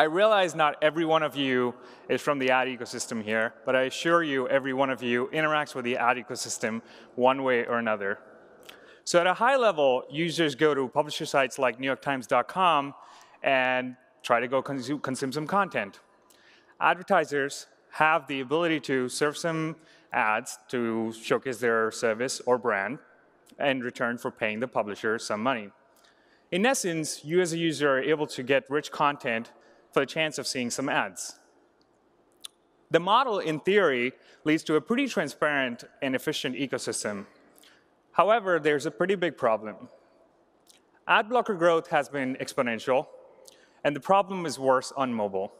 I realize not every one of you is from the ad ecosystem here, but I assure you every one of you interacts with the ad ecosystem one way or another. So at a high level, users go to publisher sites like NewYorkTimes.com and try to go consume, consume some content. Advertisers have the ability to serve some ads to showcase their service or brand in return for paying the publisher some money. In essence, you as a user are able to get rich content for the chance of seeing some ads. The model, in theory, leads to a pretty transparent and efficient ecosystem. However, there's a pretty big problem. Ad blocker growth has been exponential, and the problem is worse on mobile.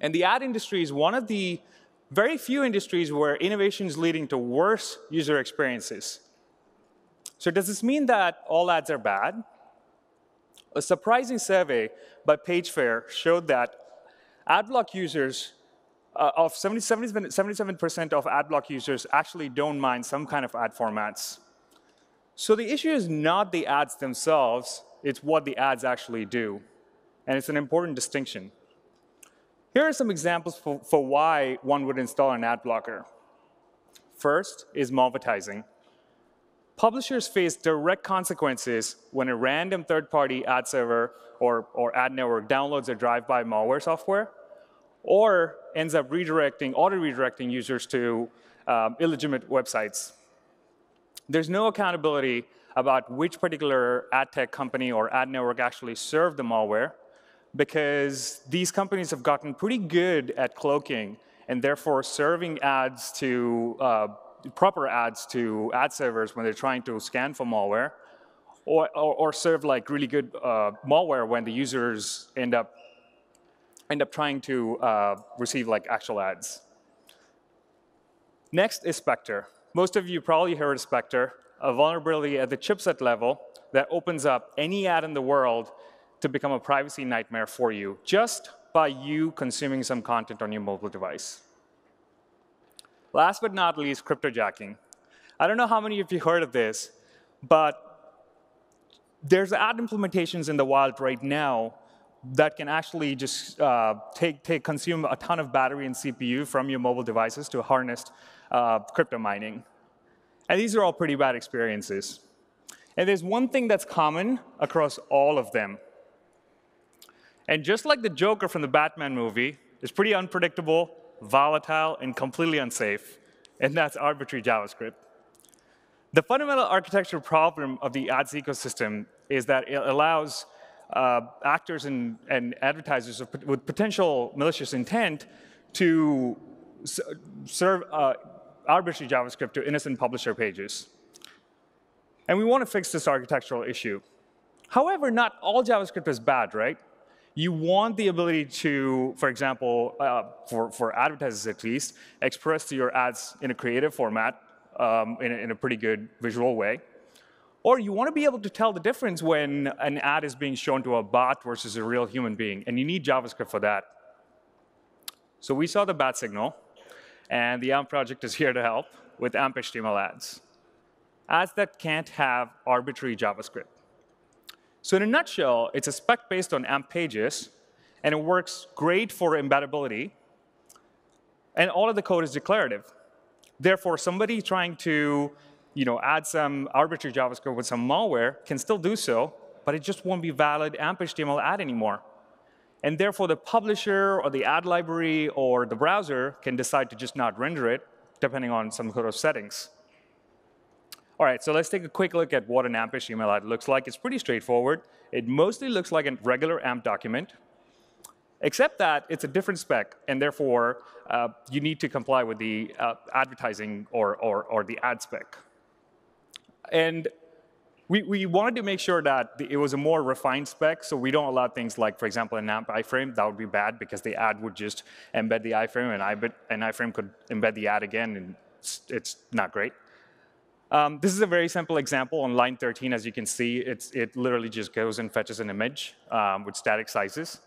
And the ad industry is one of the very few industries where innovation is leading to worse user experiences. So does this mean that all ads are bad? A surprising survey by PageFair showed that AdBlock users, uh, of 77% of AdBlock users actually don't mind some kind of ad formats. So the issue is not the ads themselves, it's what the ads actually do. And it's an important distinction. Here are some examples for, for why one would install an ad blocker. First is malvertising. Publishers face direct consequences when a random third-party ad server or, or ad network downloads a drive-by malware software or ends up redirecting, auto-redirecting users to um, illegitimate websites. There's no accountability about which particular ad tech company or ad network actually served the malware, because these companies have gotten pretty good at cloaking and therefore serving ads to, uh, proper ads to ad servers when they're trying to scan for malware, or, or, or serve like really good uh, malware when the users end up, end up trying to uh, receive like actual ads. Next is Spectre. Most of you probably heard of Spectre, a vulnerability at the chipset level that opens up any ad in the world to become a privacy nightmare for you just by you consuming some content on your mobile device. Last but not least, cryptojacking. I don't know how many of you heard of this, but there's ad implementations in the wild right now that can actually just uh, take, take, consume a ton of battery and CPU from your mobile devices to harness uh, crypto mining. And these are all pretty bad experiences. And there's one thing that's common across all of them. And just like the Joker from the Batman movie, it's pretty unpredictable, volatile, and completely unsafe, and that's arbitrary JavaScript. The fundamental architectural problem of the ads ecosystem is that it allows uh, actors and, and advertisers with potential malicious intent to serve uh, arbitrary JavaScript to innocent publisher pages. And we want to fix this architectural issue. However, not all JavaScript is bad, right? You want the ability to, for example, uh, for, for advertisers at least, express your ads in a creative format um, in, a, in a pretty good visual way. Or you want to be able to tell the difference when an ad is being shown to a bot versus a real human being, and you need JavaScript for that. So we saw the bat signal, and the AMP project is here to help with AMP HTML ads. Ads that can't have arbitrary JavaScript. So in a nutshell, it's a spec based on AMP pages, and it works great for embeddability, and all of the code is declarative. Therefore, somebody trying to you know, add some arbitrary JavaScript with some malware can still do so, but it just won't be valid AMP HTML ad anymore. And therefore, the publisher or the ad library or the browser can decide to just not render it, depending on some sort of settings. All right, so let's take a quick look at what an AMP HTML ad looks like. It's pretty straightforward. It mostly looks like a regular AMP document, except that it's a different spec, and therefore uh, you need to comply with the uh, advertising or, or, or the ad spec. And we, we wanted to make sure that it was a more refined spec, so we don't allow things like, for example, an AMP iframe. That would be bad because the ad would just embed the iframe, and an iframe could embed the ad again, and it's, it's not great. Um, this is a very simple example on line 13. As you can see, it literally just goes and fetches an image um, with static sizes.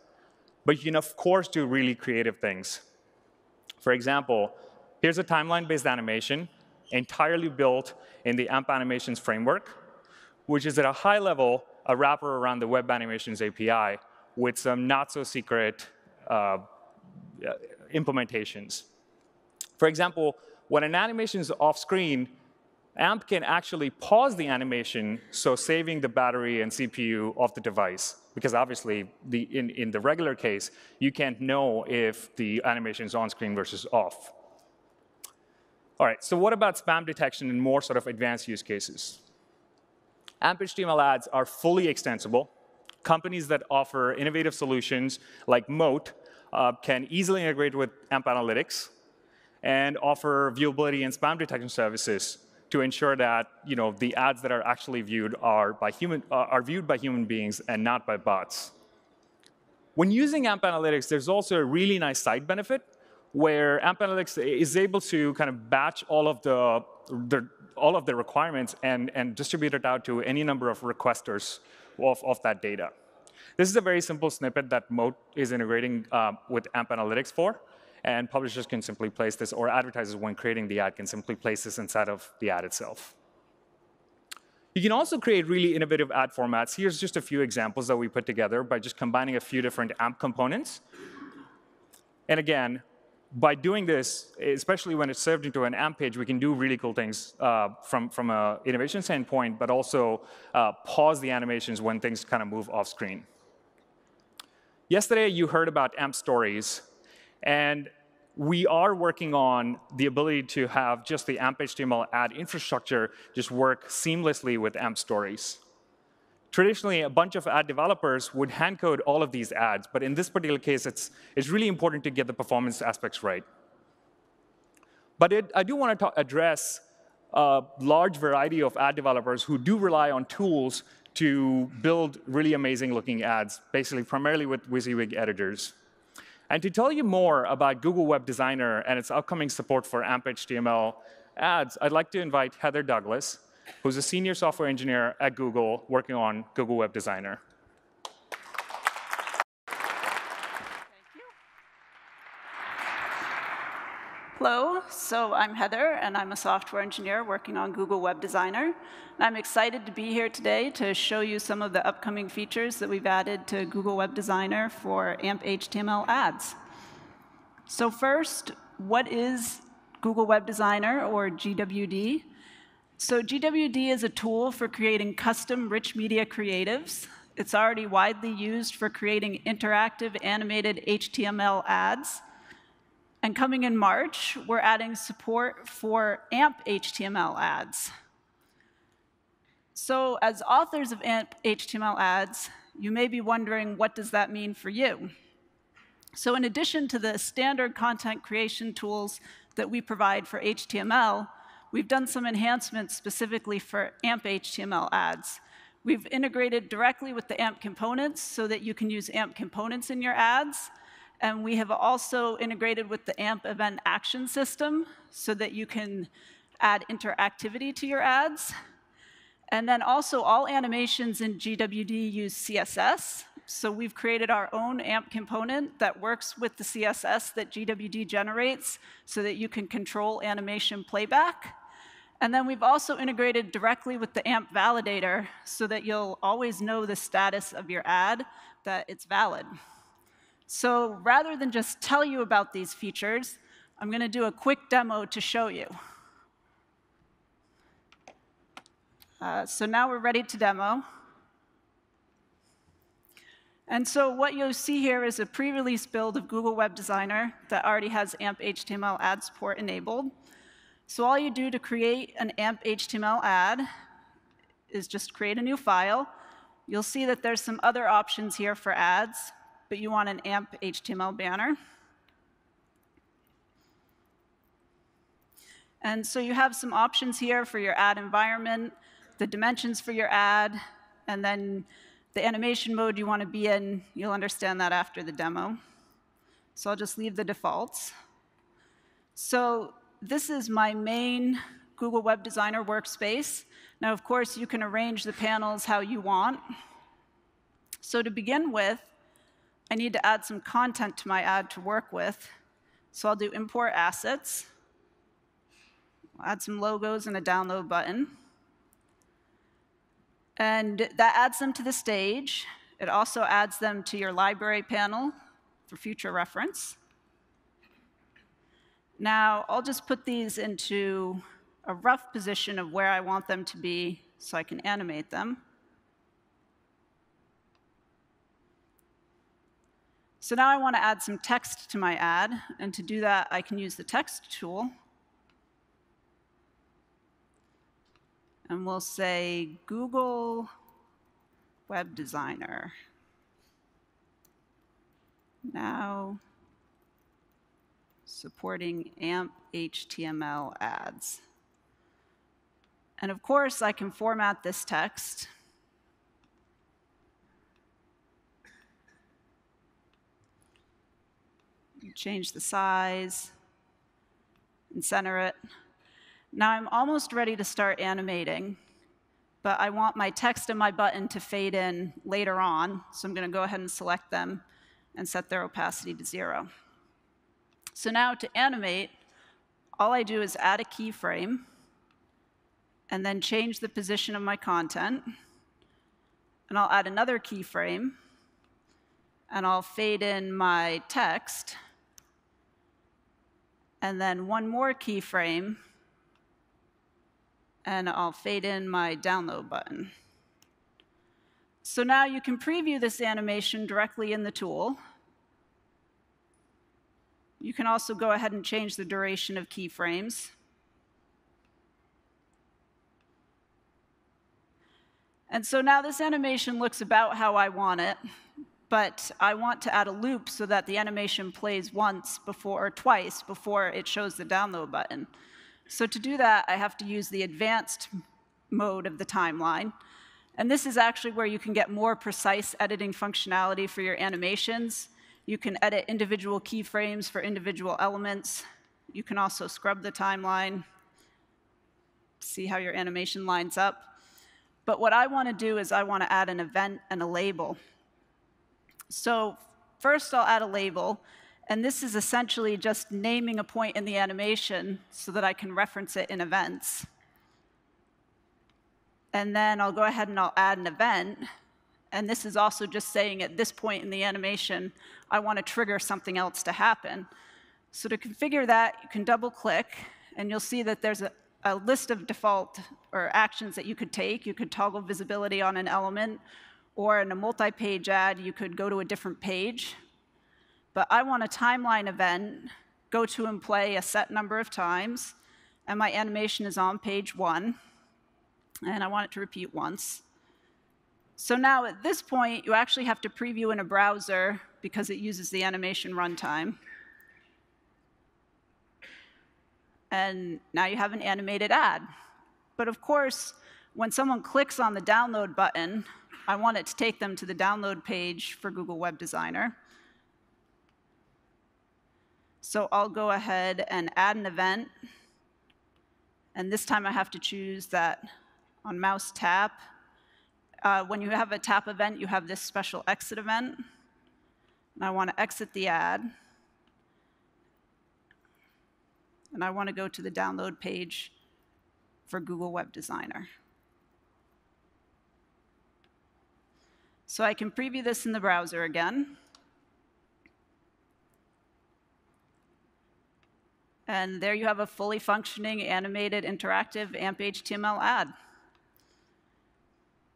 But you can, of course, do really creative things. For example, here's a timeline-based animation entirely built in the AMP Animations framework, which is at a high level a wrapper around the Web Animations API, with some not-so-secret uh, implementations. For example, when an animation is off screen, AMP can actually pause the animation, so saving the battery and CPU of the device. Because obviously, the, in, in the regular case, you can't know if the animation is on screen versus off. All right, so what about spam detection in more sort of advanced use cases? AMP HTML ads are fully extensible. Companies that offer innovative solutions like Moat uh, can easily integrate with AMP Analytics and offer viewability and spam detection services to ensure that you know, the ads that are actually viewed are, by human, uh, are viewed by human beings and not by bots. When using AMP Analytics, there's also a really nice side benefit where AMP Analytics is able to kind of batch all of the, the all of the requirements and, and distribute it out to any number of requesters of, of that data. This is a very simple snippet that Moat is integrating uh, with AMP Analytics for. And publishers can simply place this, or advertisers, when creating the ad, can simply place this inside of the ad itself. You can also create really innovative ad formats. Here's just a few examples that we put together by just combining a few different AMP components. And again, by doing this, especially when it's served into an AMP page, we can do really cool things uh, from, from an innovation standpoint, but also uh, pause the animations when things kind of move off screen. Yesterday, you heard about AMP stories. And we are working on the ability to have just the AMP HTML ad infrastructure just work seamlessly with AMP stories. Traditionally, a bunch of ad developers would hand code all of these ads, but in this particular case, it's, it's really important to get the performance aspects right. But it, I do want to address a large variety of ad developers who do rely on tools to build really amazing looking ads, basically primarily with WYSIWYG editors. And to tell you more about Google Web Designer and its upcoming support for AMP HTML ads, I'd like to invite Heather Douglass, who's a senior software engineer at Google working on Google Web Designer. Hello, so I'm Heather, and I'm a software engineer working on Google Web Designer. And I'm excited to be here today to show you some of the upcoming features that we've added to Google Web Designer for AMP HTML ads. So first, what is Google Web Designer, or GWD? So GWD is a tool for creating custom rich media creatives. It's already widely used for creating interactive animated HTML ads and coming in March, we're adding support for AMP HTML ads. So as authors of AMP HTML ads, you may be wondering, what does that mean for you? So in addition to the standard content creation tools that we provide for HTML, we've done some enhancements specifically for AMP HTML ads. We've integrated directly with the AMP components so that you can use AMP components in your ads, and we have also integrated with the AMP event action system so that you can add interactivity to your ads. And then also all animations in GWD use CSS. So we've created our own AMP component that works with the CSS that GWD generates so that you can control animation playback. And then we've also integrated directly with the AMP validator so that you'll always know the status of your ad, that it's valid. So rather than just tell you about these features, I'm going to do a quick demo to show you. Uh, so now we're ready to demo. And so what you'll see here is a pre-release build of Google Web Designer that already has AMP HTML ad support enabled. So all you do to create an AMP HTML ad is just create a new file. You'll see that there's some other options here for ads but you want an AMP HTML banner. And so you have some options here for your ad environment, the dimensions for your ad, and then the animation mode you want to be in. You'll understand that after the demo. So I'll just leave the defaults. So this is my main Google Web Designer workspace. Now, of course, you can arrange the panels how you want. So to begin with, I need to add some content to my ad to work with. So I'll do import assets. I'll add some logos and a download button. And that adds them to the stage. It also adds them to your library panel for future reference. Now, I'll just put these into a rough position of where I want them to be so I can animate them. So now I want to add some text to my ad, and to do that, I can use the text tool. And we'll say Google Web Designer. Now supporting AMP HTML ads. And of course, I can format this text. Change the size and center it. Now I'm almost ready to start animating, but I want my text and my button to fade in later on, so I'm going to go ahead and select them and set their opacity to zero. So now to animate, all I do is add a keyframe and then change the position of my content. And I'll add another keyframe and I'll fade in my text. And then one more keyframe and I'll fade in my download button. So now you can preview this animation directly in the tool. You can also go ahead and change the duration of keyframes. And so now this animation looks about how I want it, but I want to add a loop so that the animation plays once before or twice before it shows the download button. So to do that, I have to use the advanced mode of the timeline. And this is actually where you can get more precise editing functionality for your animations. You can edit individual keyframes for individual elements. You can also scrub the timeline, see how your animation lines up. But what I want to do is I want to add an event and a label. So first I'll add a label, and this is essentially just naming a point in the animation so that I can reference it in events. And then I'll go ahead and I'll add an event, and this is also just saying at this point in the animation, I want to trigger something else to happen. So to configure that, you can double click, and you'll see that there's a, a list of default or actions that you could take. You could toggle visibility on an element, or in a multi-page ad, you could go to a different page. But I want a timeline event, go to and play a set number of times, and my animation is on page one, and I want it to repeat once. So now at this point, you actually have to preview in a browser because it uses the animation runtime. And now you have an animated ad. But of course, when someone clicks on the download button, I want it to take them to the download page for Google Web Designer. So I'll go ahead and add an event. And this time I have to choose that on mouse tap, uh, when you have a tap event, you have this special exit event. And I want to exit the ad. And I want to go to the download page for Google Web Designer. So I can preview this in the browser again. And there you have a fully functioning, animated, interactive AMP HTML ad.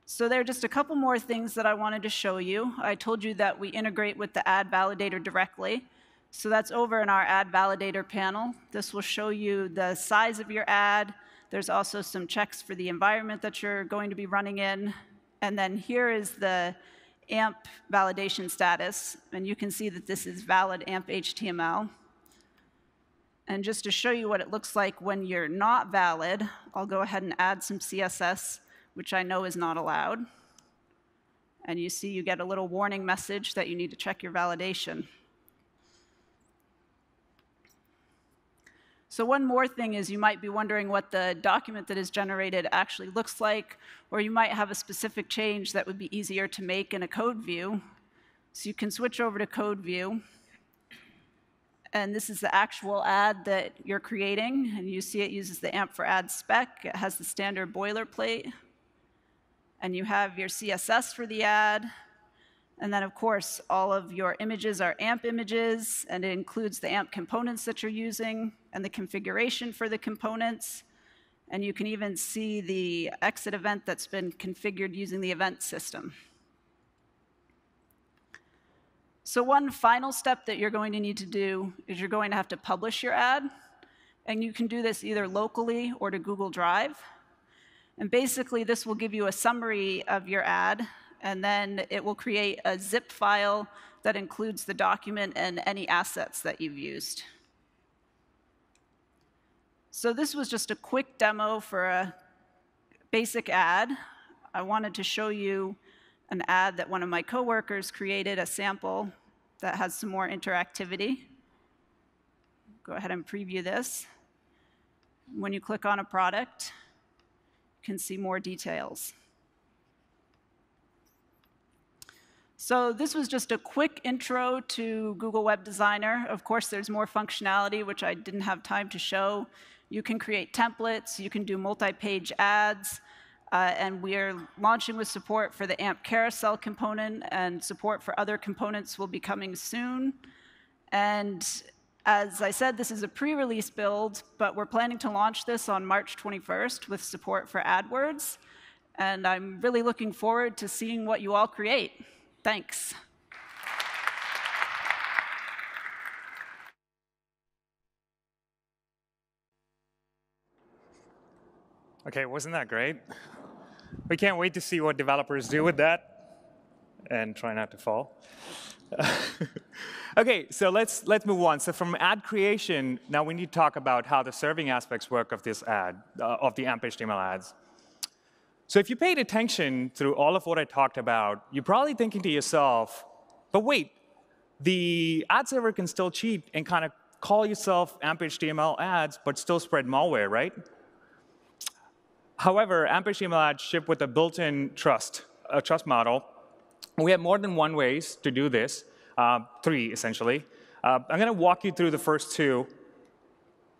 So there are just a couple more things that I wanted to show you. I told you that we integrate with the ad validator directly. So that's over in our ad validator panel. This will show you the size of your ad. There's also some checks for the environment that you're going to be running in. And then here is the AMP validation status. And you can see that this is valid AMP HTML. And just to show you what it looks like when you're not valid, I'll go ahead and add some CSS which I know is not allowed. And you see you get a little warning message that you need to check your validation. So one more thing is you might be wondering what the document that is generated actually looks like, or you might have a specific change that would be easier to make in a code view. So you can switch over to code view. And this is the actual ad that you're creating. And you see it uses the AMP for ad spec. It has the standard boilerplate and you have your CSS for the ad, And then, of course, all of your images are AMP images, and it includes the AMP components that you're using and the configuration for the components. And you can even see the exit event that's been configured using the event system. So one final step that you're going to need to do is you're going to have to publish your ad. And you can do this either locally or to Google Drive. And basically, this will give you a summary of your ad, and then it will create a zip file that includes the document and any assets that you've used. So this was just a quick demo for a basic ad. I wanted to show you an ad that one of my coworkers created, a sample that has some more interactivity. Go ahead and preview this. When you click on a product, you can see more details. So this was just a quick intro to Google Web Designer. Of course, there's more functionality, which I didn't have time to show. You can create templates. You can do multi-page ads. Uh, and we are launching with support for the AMP carousel component, and support for other components will be coming soon. And as I said, this is a pre-release build, but we're planning to launch this on March 21st with support for AdWords. And I'm really looking forward to seeing what you all create. Thanks. Okay, wasn't that great? We can't wait to see what developers do with that and try not to fall. okay, so let's, let's move on. So from ad creation, now we need to talk about how the serving aspects work of this ad, uh, of the AMP HTML ads. So if you paid attention through all of what I talked about, you're probably thinking to yourself, but wait, the ad server can still cheat and kind of call yourself AMP HTML ads, but still spread malware, right? However, AMP HTML ads ship with a built-in trust, a trust model. We have more than one ways to do this, uh, three essentially. Uh, I'm going to walk you through the first two.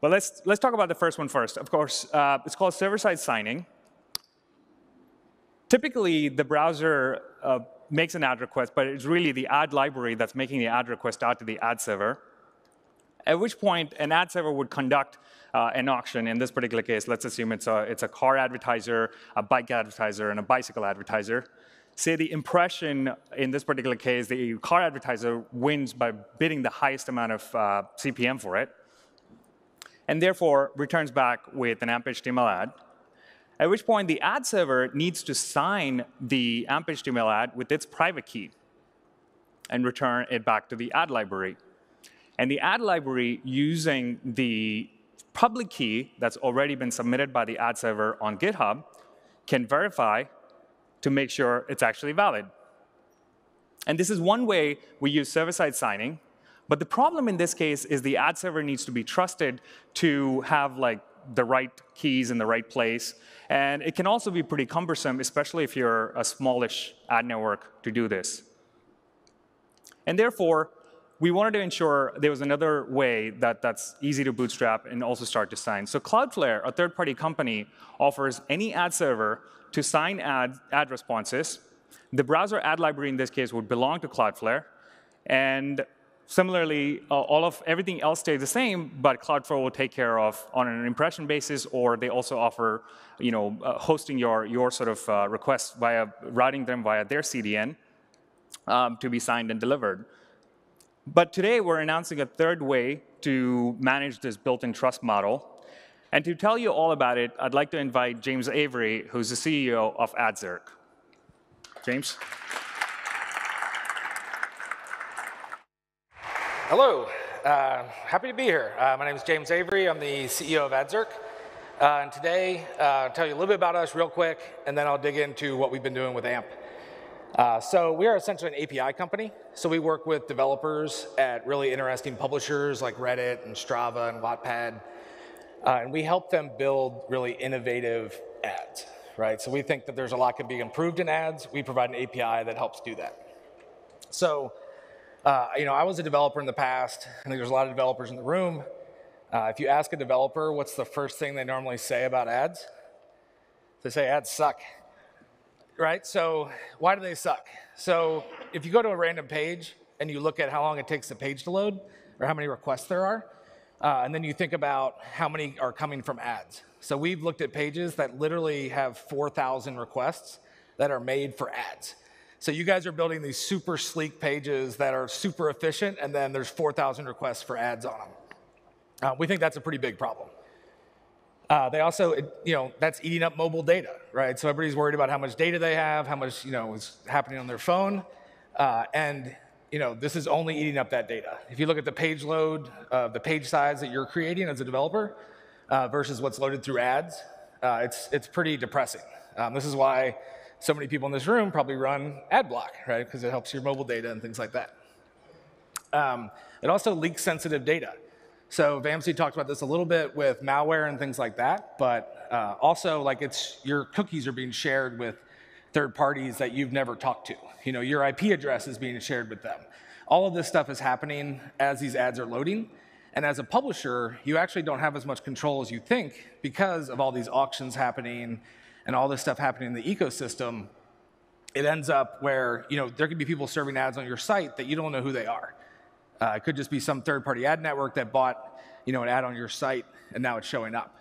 But let's, let's talk about the first one first. Of course, uh, it's called server-side signing. Typically, the browser uh, makes an ad request, but it's really the ad library that's making the ad request out to the ad server. At which point, an ad server would conduct uh, an auction. In this particular case, let's assume it's a, it's a car advertiser, a bike advertiser, and a bicycle advertiser. Say the impression, in this particular case, the car advertiser wins by bidding the highest amount of uh, CPM for it, and therefore returns back with an AMP HTML ad. At which point, the ad server needs to sign the AMP HTML ad with its private key and return it back to the ad library. And the ad library using the public key that's already been submitted by the ad server on GitHub can verify to make sure it's actually valid. And this is one way we use server-side signing. But the problem in this case is the ad server needs to be trusted to have like the right keys in the right place. And it can also be pretty cumbersome, especially if you're a smallish ad network to do this. And therefore, we wanted to ensure there was another way that that's easy to bootstrap and also start to sign. So Cloudflare, a third-party company, offers any ad server to sign ad, ad responses. The browser ad library in this case would belong to Cloudflare. And similarly, uh, all of everything else stays the same, but Cloudflare will take care of on an impression basis, or they also offer, you know, uh, hosting your your sort of uh, requests via routing them via their CDN um, to be signed and delivered. But today, we're announcing a third way to manage this built-in trust model. And to tell you all about it, I'd like to invite James Avery, who's the CEO of Adzerk. James? Hello. Uh, happy to be here. Uh, my name is James Avery. I'm the CEO of Adzerk. Uh, and today, uh, I'll tell you a little bit about us real quick, and then I'll dig into what we've been doing with AMP. Uh, so we are essentially an API company. So we work with developers at really interesting publishers like Reddit and Strava and Wattpad. Uh, and we help them build really innovative ads, right? So we think that there's a lot can be improved in ads. We provide an API that helps do that. So, uh, you know, I was a developer in the past. I think there's a lot of developers in the room. Uh, if you ask a developer what's the first thing they normally say about ads, they say ads suck, right? So why do they suck? So if you go to a random page and you look at how long it takes the page to load or how many requests there are, uh, and then you think about how many are coming from ads. So we've looked at pages that literally have 4,000 requests that are made for ads. So you guys are building these super sleek pages that are super efficient, and then there's 4,000 requests for ads on them. Uh, we think that's a pretty big problem. Uh, they also, you know, that's eating up mobile data, right? So everybody's worried about how much data they have, how much, you know, is happening on their phone. Uh, and, you know, this is only eating up that data. If you look at the page load, uh, the page size that you're creating as a developer uh, versus what's loaded through ads, uh, it's, it's pretty depressing. Um, this is why so many people in this room probably run AdBlock, right? Because it helps your mobile data and things like that. Um, it also leaks sensitive data. So Vamsee talked about this a little bit with malware and things like that, but uh, also like it's your cookies are being shared with third parties that you've never talked to. You know, your IP address is being shared with them. All of this stuff is happening as these ads are loading. And as a publisher, you actually don't have as much control as you think because of all these auctions happening and all this stuff happening in the ecosystem. It ends up where, you know, there could be people serving ads on your site that you don't know who they are. Uh, it could just be some third-party ad network that bought, you know, an ad on your site and now it's showing up.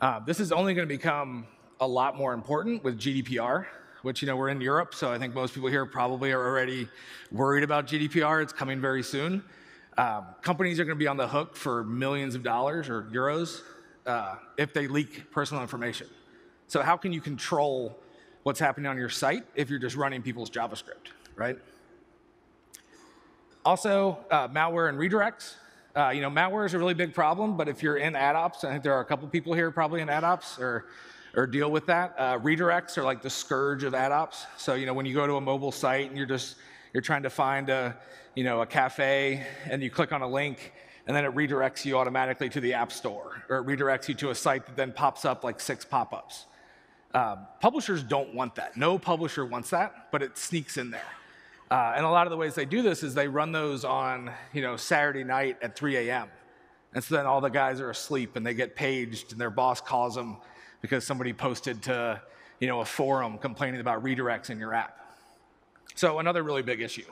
Uh, this is only going to become a lot more important with GDPR, which you know we're in Europe, so I think most people here probably are already worried about GDPR. It's coming very soon. Um, companies are going to be on the hook for millions of dollars or euros uh, if they leak personal information. So how can you control what's happening on your site if you're just running people's JavaScript, right? Also, uh, malware and redirects. Uh, you know, malware is a really big problem, but if you're in AdOps, I think there are a couple people here probably in AdOps or, or deal with that. Uh, redirects are like the scourge of AdOps. So, you know, when you go to a mobile site and you're just, you're trying to find a, you know, a cafe and you click on a link and then it redirects you automatically to the App Store or it redirects you to a site that then pops up like six pop-ups. Um, publishers don't want that. No publisher wants that, but it sneaks in there. Uh, and a lot of the ways they do this is they run those on, you know, Saturday night at 3 a.m. And so then all the guys are asleep and they get paged and their boss calls them because somebody posted to, you know, a forum complaining about redirects in your app. So another really big issue.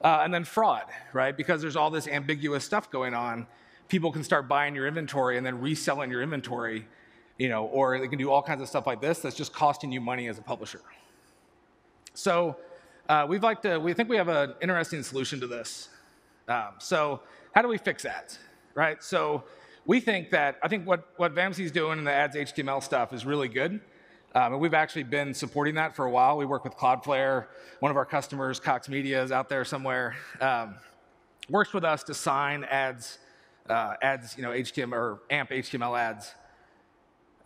Uh, and then fraud, right? Because there's all this ambiguous stuff going on, people can start buying your inventory and then reselling your inventory, you know, or they can do all kinds of stuff like this that's just costing you money as a publisher. So uh, we'd like to, we think we have an interesting solution to this. Um, so how do we fix ads, right? So we think that, I think what, what Vamsee's doing in the ads HTML stuff is really good. Um, and we've actually been supporting that for a while. We work with Cloudflare. One of our customers, Cox Media, is out there somewhere. Um, works with us to sign ads, uh, ads, you know, HTML or AMP HTML ads,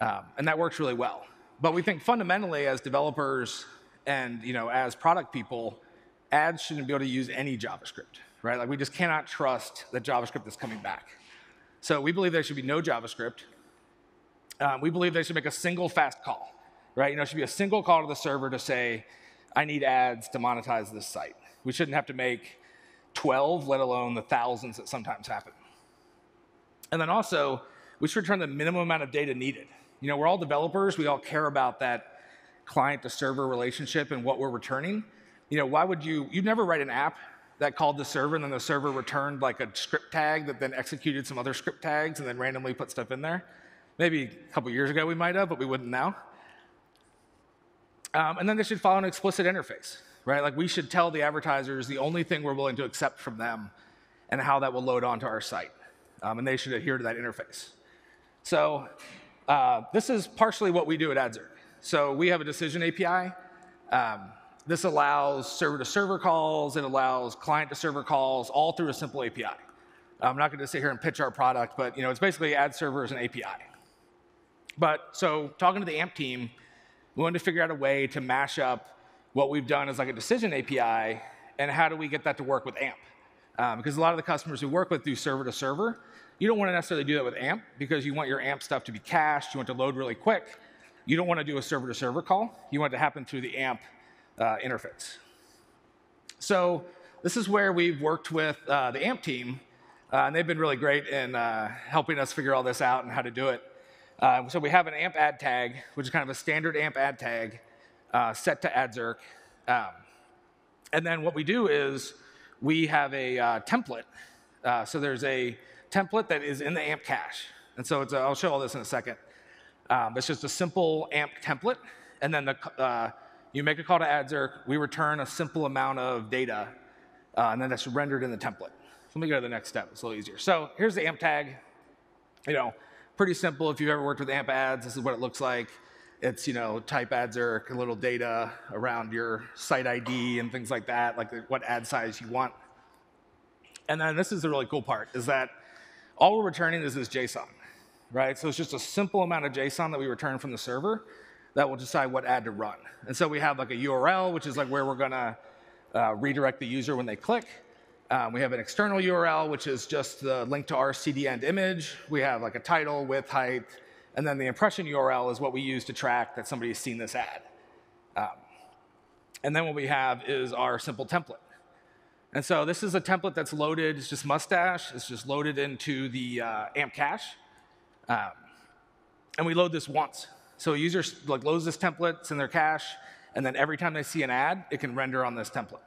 um, and that works really well. But we think fundamentally, as developers, and you know, as product people, ads shouldn't be able to use any JavaScript, right? Like we just cannot trust that JavaScript is coming back. So we believe there should be no JavaScript. Um, we believe they should make a single fast call, right? You know, it should be a single call to the server to say, I need ads to monetize this site. We shouldn't have to make 12, let alone the thousands that sometimes happen. And then also, we should return the minimum amount of data needed. You know, we're all developers, we all care about that client to server relationship and what we're returning. You know, why would you, you'd never write an app that called the server and then the server returned like a script tag that then executed some other script tags and then randomly put stuff in there. Maybe a couple years ago we might have, but we wouldn't now. Um, and then they should follow an explicit interface, right? Like we should tell the advertisers the only thing we're willing to accept from them and how that will load onto our site. Um, and they should adhere to that interface. So uh, this is partially what we do at Adzerk. So we have a decision API. Um, this allows server-to-server calls. It allows client-to-server calls, all through a simple API. I'm not going to sit here and pitch our product, but you know, it's basically ad server as an API. But so talking to the AMP team, we wanted to figure out a way to mash up what we've done as like a decision API and how do we get that to work with AMP? Um, because a lot of the customers we work with do server to server. You don't want to necessarily do that with AMP because you want your AMP stuff to be cached, you want to load really quick. You don't want to do a server to server call. You want it to happen through the AMP uh, interface. So this is where we've worked with uh, the AMP team, uh, and they've been really great in uh, helping us figure all this out and how to do it. Uh, so we have an AMP ad tag, which is kind of a standard AMP ad tag uh, set to AdZerk. Um, and then what we do is we have a template. So there's a template that is in the AMP cache. And so I'll show all this in a second. Um, it's just a simple AMP template. And then the, uh, you make a call to AdZerk, we return a simple amount of data, uh, and then that's rendered in the template. Let me go to the next step. It's a little easier. So here's the AMP tag. You know, pretty simple. If you've ever worked with AMP ads, this is what it looks like. It's, you know, type AdZerk, a little data around your site ID and things like that, like what ad size you want. And then this is the really cool part, is that all we're returning is this JSON, right? So it's just a simple amount of JSON that we return from the server that will decide what ad to run. And so we have like a URL, which is like where we're gonna uh, redirect the user when they click. Um, we have an external URL, which is just the link to our CDN image. We have like a title, width, height, and then the impression URL is what we use to track that somebody's seen this ad. Um, and then what we have is our simple template. And so this is a template that's loaded, it's just mustache, it's just loaded into the uh, AMP cache. Um, and we load this once. So a user like loads this template, in their cache, and then every time they see an ad, it can render on this template.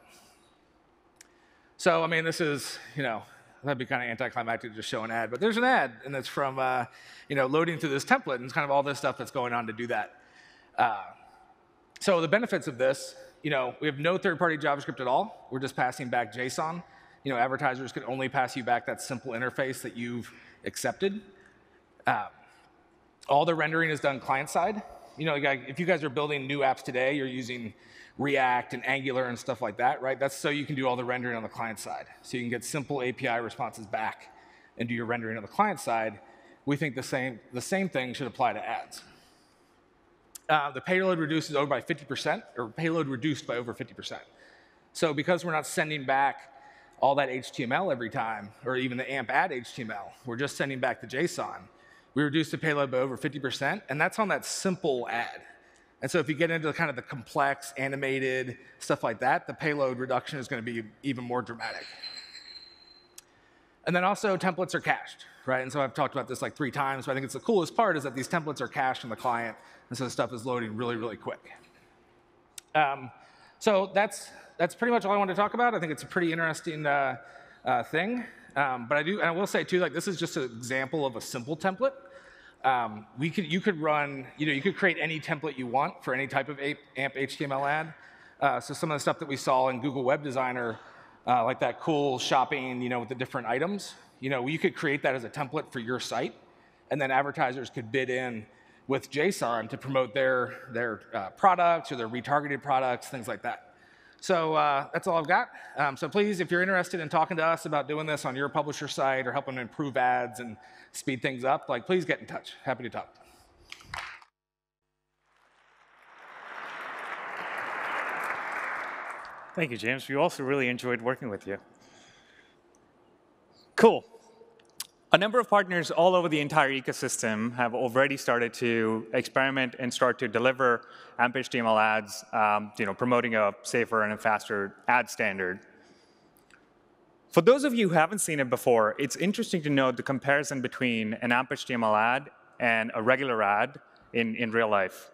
So, I mean, this is, you know, that'd be kind of anticlimactic to just show an ad, but there's an ad, and it's from, uh, you know, loading through this template, and it's kind of all this stuff that's going on to do that. Uh, so the benefits of this, you know, we have no third-party JavaScript at all. We're just passing back JSON. You know, advertisers can only pass you back that simple interface that you've accepted. Uh, all the rendering is done client-side. You know, if you guys are building new apps today, you're using React and Angular and stuff like that, right? That's so you can do all the rendering on the client side. So you can get simple API responses back and do your rendering on the client side. We think the same, the same thing should apply to ads. Uh, the payload reduces over by 50%, or payload reduced by over 50%. So because we're not sending back all that HTML every time, or even the AMP ad HTML, we're just sending back the JSON, we reduced the payload by over 50%, and that's on that simple ad. And so if you get into kind of the complex, animated, stuff like that, the payload reduction is going to be even more dramatic. And then also templates are cached, right? And so I've talked about this like three times, but I think it's the coolest part is that these templates are cached in the client, and so the stuff is loading really, really quick. Um, so that's, that's pretty much all I want to talk about. I think it's a pretty interesting uh, uh, thing. Um, but I do, and I will say too, like this is just an example of a simple template. Um, we could, you could run, you know, you could create any template you want for any type of AMP HTML ad. Uh, so some of the stuff that we saw in Google Web Designer, uh, like that cool shopping, you know, with the different items, you know, you could create that as a template for your site, and then advertisers could bid in with JSON to promote their, their uh, products or their retargeted products, things like that. So uh, that's all I've got. Um, so please, if you're interested in talking to us about doing this on your publisher site or helping improve ads and speed things up, like please get in touch. Happy to talk. Thank you, James. We also really enjoyed working with you. Cool. A number of partners all over the entire ecosystem have already started to experiment and start to deliver AMP HTML ads, um, you know, promoting a safer and a faster ad standard. For those of you who haven't seen it before, it's interesting to note the comparison between an AMP HTML ad and a regular ad in, in real life.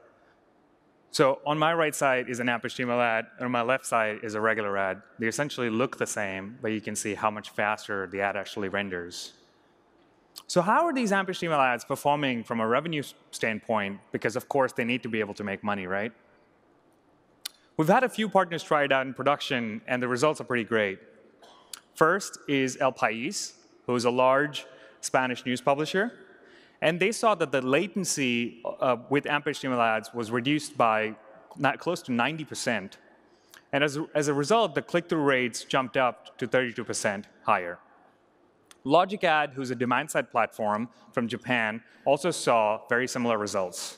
So on my right side is an AMP HTML ad, and on my left side is a regular ad. They essentially look the same, but you can see how much faster the ad actually renders. So how are these AMP HTML ads performing from a revenue standpoint? Because of course they need to be able to make money, right? We've had a few partners try it out in production, and the results are pretty great. First is El País, who is a large Spanish news publisher. And they saw that the latency uh, with AMP HTML ads was reduced by not close to 90%. And as a, as a result, the click-through rates jumped up to 32% higher. LogicAd, who's a demand-side platform from Japan, also saw very similar results.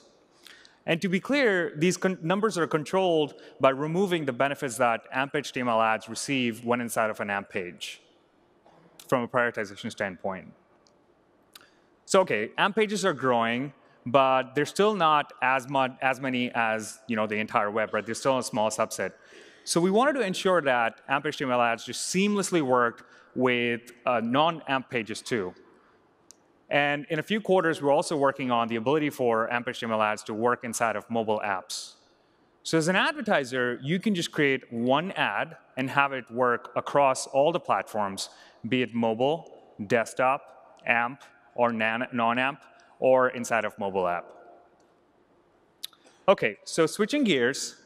And to be clear, these numbers are controlled by removing the benefits that AMP HTML ads receive when inside of an AMP page from a prioritization standpoint. So OK, AMP pages are growing, but they're still not as, much, as many as you know, the entire web, right? They're still a small subset. So we wanted to ensure that AMP HTML ads just seamlessly worked with uh, non-AMP pages too. And in a few quarters, we're also working on the ability for AMP HTML ads to work inside of mobile apps. So as an advertiser, you can just create one ad and have it work across all the platforms, be it mobile, desktop, AMP, or non-AMP, or inside of mobile app. OK, so switching gears,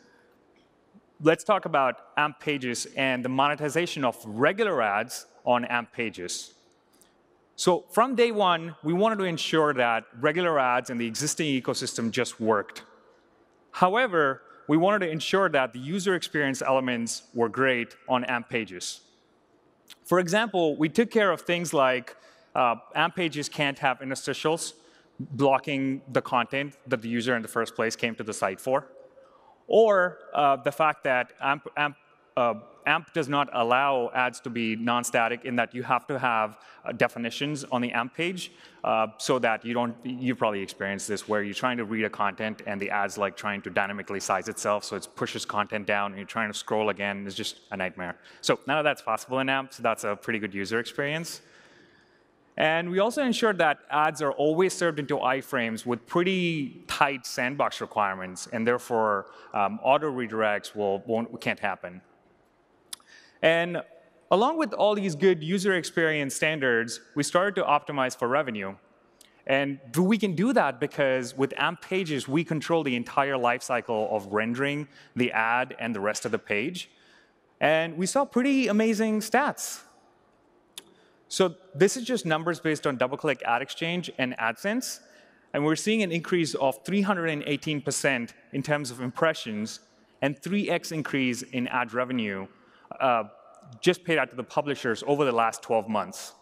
let's talk about AMP pages and the monetization of regular ads on AMP pages. So from day one, we wanted to ensure that regular ads and the existing ecosystem just worked. However, we wanted to ensure that the user experience elements were great on AMP pages. For example, we took care of things like uh, AMP pages can't have interstitials blocking the content that the user in the first place came to the site for, or uh, the fact that AMP, AMP uh, AMP does not allow ads to be non-static in that you have to have uh, definitions on the AMP page uh, so that you don't, you've probably experienced this where you're trying to read a content and the ad's like trying to dynamically size itself so it pushes content down and you're trying to scroll again. It's just a nightmare. So none of that's possible in AMP, so that's a pretty good user experience. And we also ensured that ads are always served into iframes with pretty tight sandbox requirements, and therefore um, auto redirects will, won't, can't happen. And along with all these good user experience standards, we started to optimize for revenue. And we can do that because with AMP pages, we control the entire lifecycle of rendering the ad and the rest of the page. And we saw pretty amazing stats. So this is just numbers based on DoubleClick Ad Exchange and AdSense. And we're seeing an increase of 318% in terms of impressions and 3x increase in ad revenue uh, just paid out to the publishers over the last 12 months.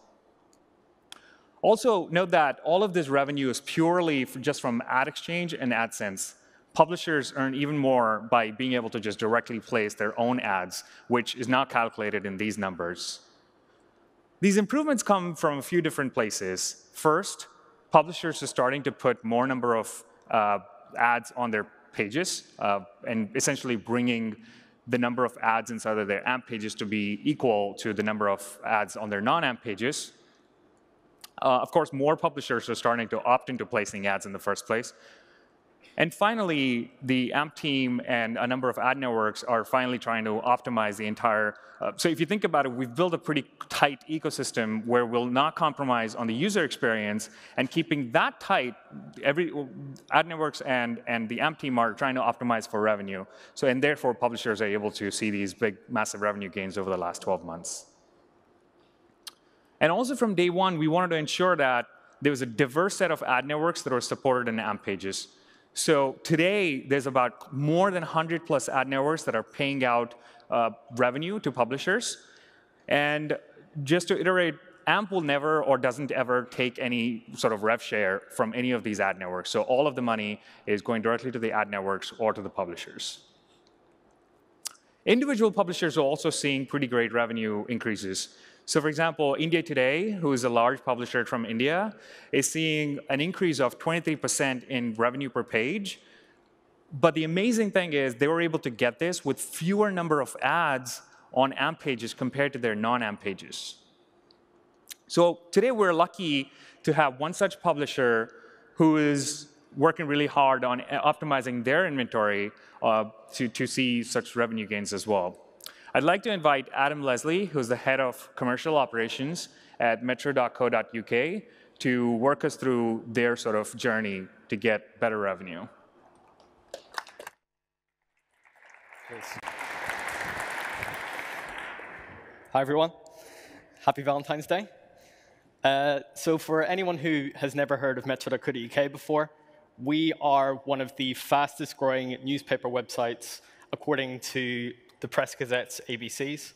Also, note that all of this revenue is purely just from Ad Exchange and AdSense. Publishers earn even more by being able to just directly place their own ads, which is not calculated in these numbers. These improvements come from a few different places. First, publishers are starting to put more number of uh, ads on their pages uh, and essentially bringing the number of ads inside of their AMP pages to be equal to the number of ads on their non-AMP pages. Uh, of course, more publishers are starting to opt into placing ads in the first place. And finally, the AMP team and a number of ad networks are finally trying to optimize the entire. Uh, so if you think about it, we've built a pretty tight ecosystem where we'll not compromise on the user experience, and keeping that tight, every ad networks and and the AMP team are trying to optimize for revenue. So and therefore, publishers are able to see these big, massive revenue gains over the last 12 months. And also from day one, we wanted to ensure that there was a diverse set of ad networks that were supported in AMP pages. So today, there's about more than 100 plus ad networks that are paying out uh, revenue to publishers. And just to iterate, AMP will never or doesn't ever take any sort of rev share from any of these ad networks. So all of the money is going directly to the ad networks or to the publishers. Individual publishers are also seeing pretty great revenue increases. So for example, India Today, who is a large publisher from India, is seeing an increase of 23% in revenue per page. But the amazing thing is they were able to get this with fewer number of ads on AMP pages compared to their non-AMP pages. So today we're lucky to have one such publisher who is working really hard on optimizing their inventory uh, to, to see such revenue gains as well. I'd like to invite Adam Leslie, who's the head of commercial operations at metro.co.uk, to work us through their sort of journey to get better revenue. Hi, everyone. Happy Valentine's Day. Uh, so for anyone who has never heard of metro.co.uk before, we are one of the fastest growing newspaper websites according to the Press Gazette's ABCs.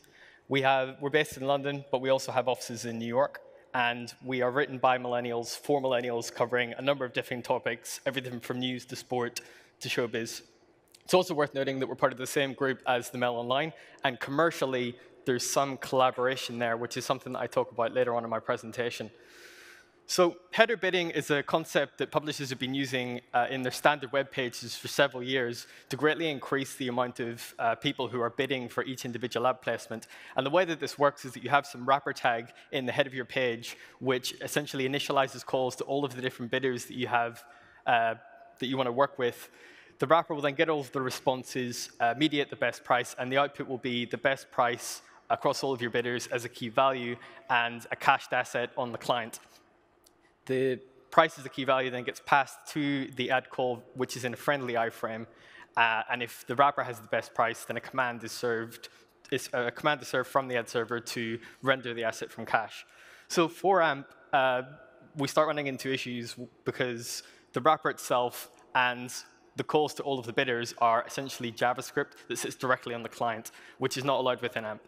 We have, we're based in London, but we also have offices in New York. And we are written by millennials, for millennials, covering a number of different topics, everything from news to sport to showbiz. It's also worth noting that we're part of the same group as the Mail Online, and commercially, there's some collaboration there, which is something that I talk about later on in my presentation. So header bidding is a concept that publishers have been using uh, in their standard web pages for several years to greatly increase the amount of uh, people who are bidding for each individual ad placement. And the way that this works is that you have some wrapper tag in the head of your page, which essentially initializes calls to all of the different bidders that you have uh, that you want to work with. The wrapper will then get all of the responses, uh, mediate the best price, and the output will be the best price across all of your bidders as a key value and a cached asset on the client. The price is a key value then gets passed to the ad call, which is in a friendly iframe. Uh, and if the wrapper has the best price, then a command is served is a command is served from the ad server to render the asset from cache. So for AMP, uh, we start running into issues because the wrapper itself and the calls to all of the bidders are essentially JavaScript that sits directly on the client, which is not allowed within AMP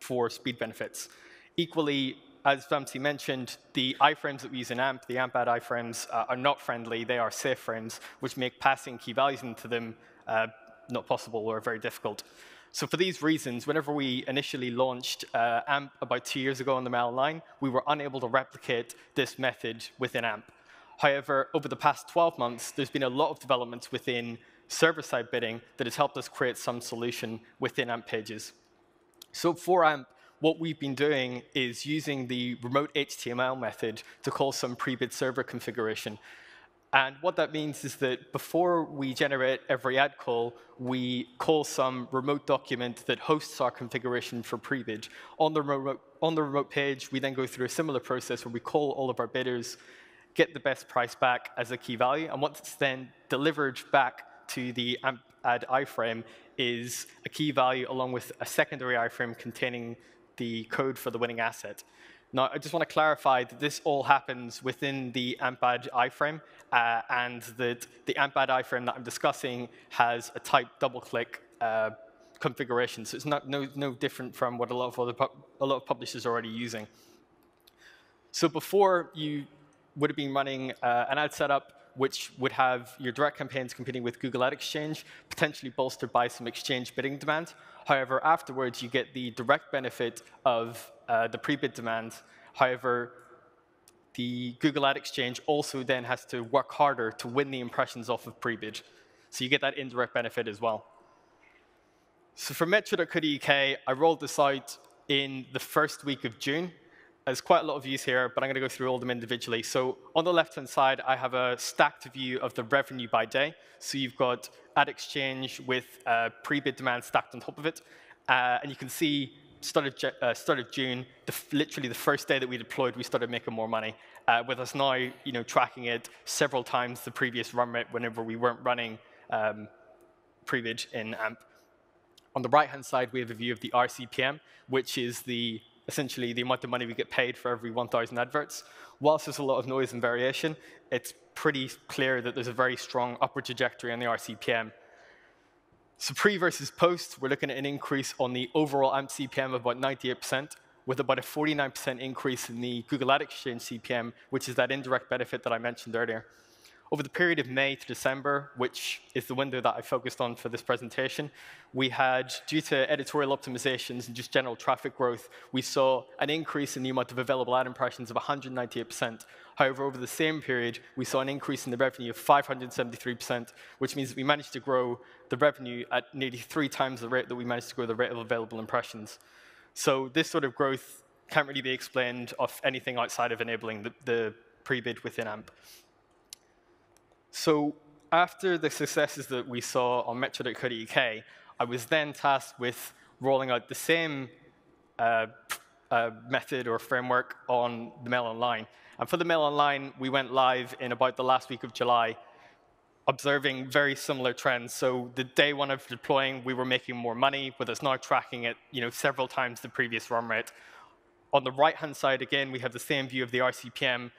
for speed benefits. Equally, as Vamsee mentioned, the iframes that we use in AMP, the AMP ad iframes, uh, are not friendly. They are safe frames, which make passing key values into them uh, not possible or very difficult. So for these reasons, whenever we initially launched uh, AMP about two years ago on the Mail Online, we were unable to replicate this method within AMP. However, over the past 12 months, there's been a lot of developments within server-side bidding that has helped us create some solution within AMP pages. So for AMP, what we've been doing is using the remote HTML method to call some pre-bid server configuration. And what that means is that before we generate every ad call, we call some remote document that hosts our configuration for pre-bid. On the, remote, on the remote page, we then go through a similar process where we call all of our bidders, get the best price back as a key value, and once it's then delivered back to the ad iframe is a key value along with a secondary iframe containing the code for the winning asset. Now, I just want to clarify that this all happens within the AMP-add iframe, uh, and that the AMP-add iframe that I'm discussing has a type double-click uh, configuration. So it's not, no, no different from what a lot of other a lot of publishers are already using. So before you would have been running uh, an ad setup which would have your direct campaigns competing with Google Ad Exchange, potentially bolstered by some exchange bidding demand. However, afterwards, you get the direct benefit of uh, the pre-bid demand. However, the Google Ad Exchange also then has to work harder to win the impressions off of pre-bid. So you get that indirect benefit as well. So for Metro.co.uk, I rolled this out in the first week of June. There's quite a lot of views here, but I'm going to go through all of them individually. So on the left-hand side, I have a stacked view of the revenue by day. So you've got ad exchange with uh, pre-bid demand stacked on top of it. Uh, and you can see start of, uh, start of June, the, literally the first day that we deployed, we started making more money. Uh, with us now, you know, tracking it several times the previous run rate whenever we weren't running um, pre-bid in AMP. On the right-hand side, we have a view of the RCPM, which is the essentially the amount of money we get paid for every 1,000 adverts. Whilst there's a lot of noise and variation, it's pretty clear that there's a very strong upward trajectory on the RCPM. So pre versus post, we're looking at an increase on the overall AMP CPM of about 98%, with about a 49% increase in the Google Ad Exchange CPM, which is that indirect benefit that I mentioned earlier. Over the period of May to December, which is the window that I focused on for this presentation, we had, due to editorial optimizations and just general traffic growth, we saw an increase in the amount of available ad impressions of 198%. However, over the same period, we saw an increase in the revenue of 573%, which means that we managed to grow the revenue at nearly three times the rate that we managed to grow the rate of available impressions. So this sort of growth can't really be explained off anything outside of enabling the, the pre-bid within AMP. So after the successes that we saw on Metro.co.uk, I was then tasked with rolling out the same uh, uh, method or framework on the Mail Online. And for the Mail Online, we went live in about the last week of July, observing very similar trends. So the day one of deploying, we were making more money, with it's now tracking it you know, several times the previous run rate. On the right-hand side, again, we have the same view of the RCPM,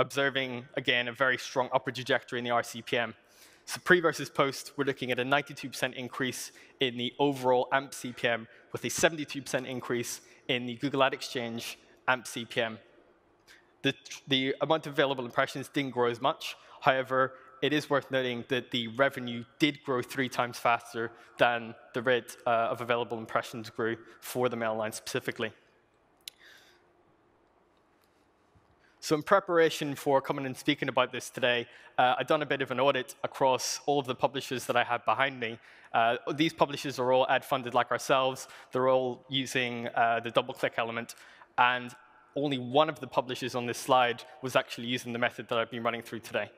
observing, again, a very strong upward trajectory in the RCPM. So pre versus post, we're looking at a 92% increase in the overall AMP CPM with a 72% increase in the Google Ad Exchange AMP CPM. The, the amount of available impressions didn't grow as much. However, it is worth noting that the revenue did grow three times faster than the rate uh, of available impressions grew for the Mail Online specifically. So in preparation for coming and speaking about this today, uh, I've done a bit of an audit across all of the publishers that I have behind me. Uh, these publishers are all ad-funded like ourselves. They're all using uh, the double-click element. And only one of the publishers on this slide was actually using the method that I've been running through today.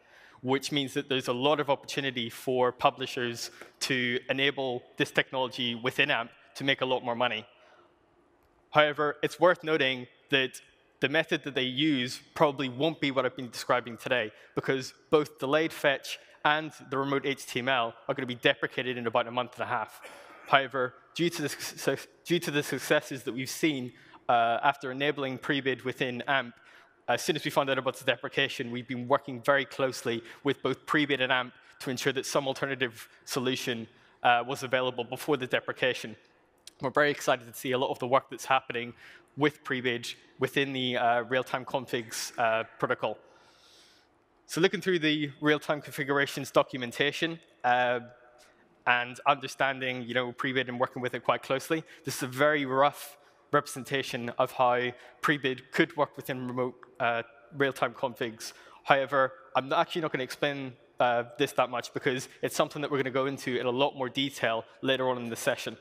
which means that there's a lot of opportunity for publishers to enable this technology within AMP to make a lot more money. However, it's worth noting that the method that they use probably won't be what I've been describing today, because both delayed fetch and the remote HTML are going to be deprecated in about a month and a half. However, due to the, due to the successes that we've seen uh, after enabling pre-bid within AMP, as soon as we found out about the deprecation, we've been working very closely with both Prebid and AMP to ensure that some alternative solution uh, was available before the deprecation. We're very excited to see a lot of the work that's happening with Prebid within the uh, real-time configs uh, protocol. So looking through the real-time configurations documentation uh, and understanding, you know, Prebid and working with it quite closely, this is a very rough representation of how Prebid could work within remote uh, real-time configs. However, I'm actually not going to explain uh, this that much because it's something that we're going to go into in a lot more detail later on in the session.